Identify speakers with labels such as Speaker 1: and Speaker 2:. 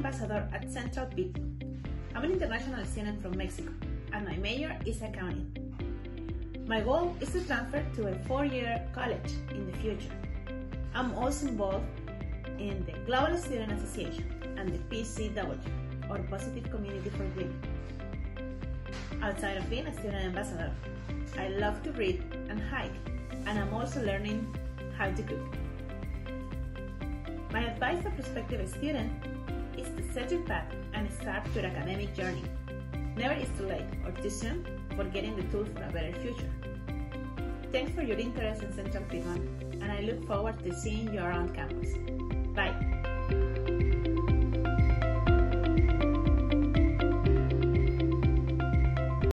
Speaker 1: ambassador at Central Piedmont. I'm an international student from Mexico, and my major is accounting. My goal is to transfer to a four-year college in the future. I'm also involved in the Global Student Association and the PCW, or Positive Community for Women. Outside of being a student ambassador, I love to read and hike, and I'm also learning how to cook. Advice to prospective student is to set your path and start your academic journey. Never is too late or too soon for getting the tools for a better future. Thanks for your interest in Central Piedmont, and I look forward to seeing you around campus.